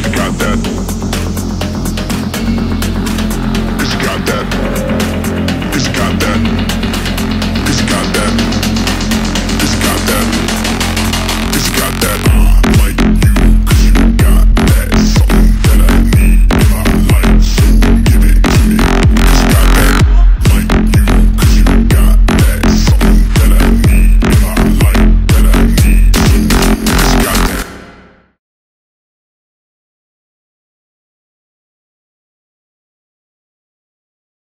got God